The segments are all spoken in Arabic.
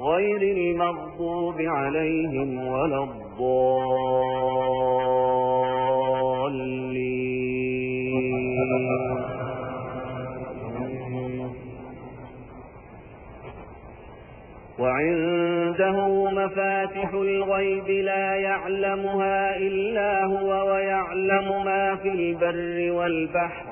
غير المغضوب عليهم ولا الضالين. وعنده مفاتح الغيب لا يعلمها إلا هو ويعلم ما في البر والبحر.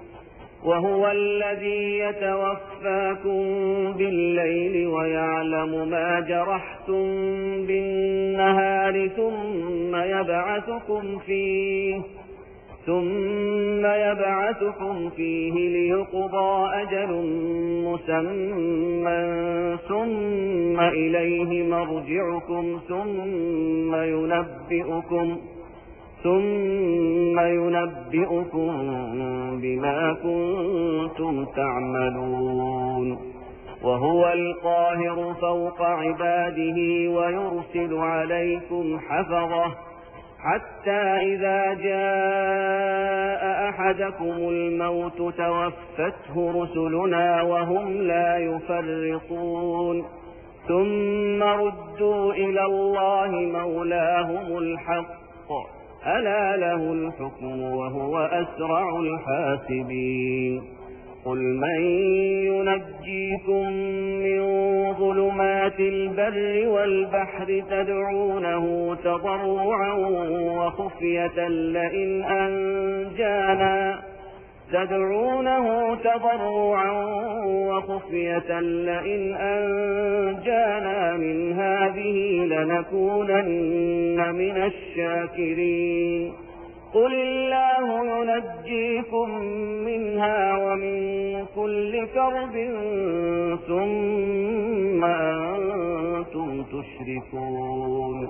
وهو الذي يتوفاكم بالليل ويعلم ما جرحتم بالنهار ثم يبعثكم فيه ثم يبعثكم فيه ليقضى أجل مسمى ثم إليه مرجعكم ثم ينبئكم ثم ينبئكم بما كنتم تعملون. وهو القاهر فوق عباده ويرسل عليكم حفظه. حتى إذا جاء أحدكم الموت توفته رسلنا وهم لا يفرطون. ثم ردوا إلى الله مولاهم الحق. ألا له الحكم وهو أسرع الحاسبين. قل من ينجيكم من ظلمات البر والبحر تدعونه تضرعا وخفية لئن أنجانا. تدعونه تضرعا وخفية لئن أنجانا من هذه لنكونن من الشاكرين. قل الله ينجيكم منها ومن كل كرب ثم أنتم تشركون.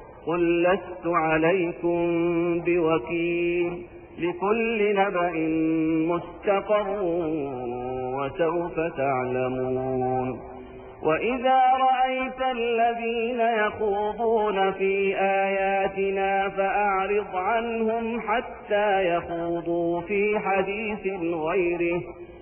قل لست عليكم بوكيل لكل نبأ مستقر وسوف تعلمون وإذا رأيت الذين يخوضون في آياتنا فأعرض عنهم حتى يخوضوا في حديث غيره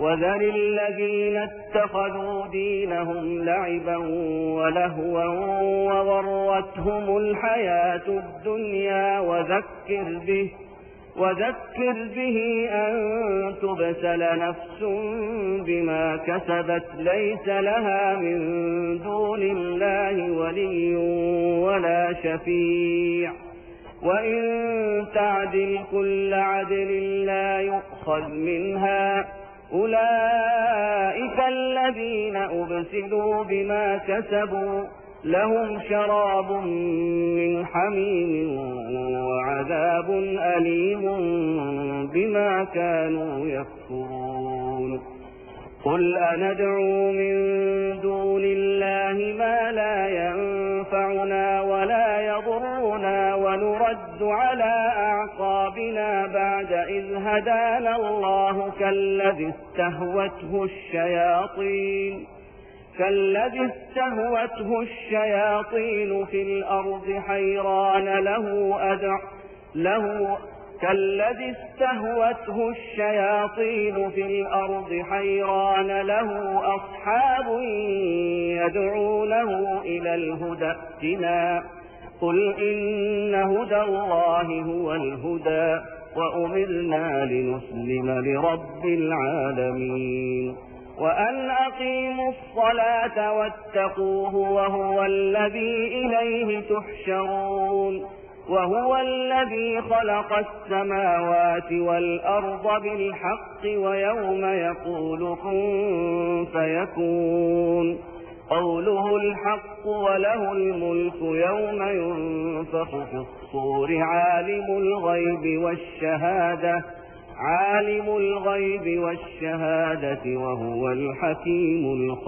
وذل الذين اتخذوا دينهم لعبا ولهوا وغرتهم الحياة الدنيا وذكر به وذكر به أن تبسل نفس بما كسبت ليس لها من دون الله ولي ولا شفيع. وإن تعدل كل عدل لا يؤخذ منها أولئك الذين أبسلوا بما كسبوا لهم شراب من حميم وعذاب أليم بما كانوا يكفرون. قل أندعو من ونرد على أعقابنا بعد إذ هدانا الله كالذي استهوته الشياطين كالذي استهوته الشياطين في الأرض حيران له أدع له كالذي استهوته الشياطين في الأرض حيران له أصحاب يدعونه إلى الهدى اتنا قل إن هدى الله هو الهدى وأمرنا لنسلم لرب العالمين وأن أقيموا الصلاة واتقوه وهو الذي إليه تحشرون وهو الذي خلق السماوات والأرض بالحق ويوم يقول كن فيكون قوله الحق وله الملك يوم ينفخ في الصور عالم الغيب والشهادة عالم الغيب والشهادة وهو الحكيم الخبير.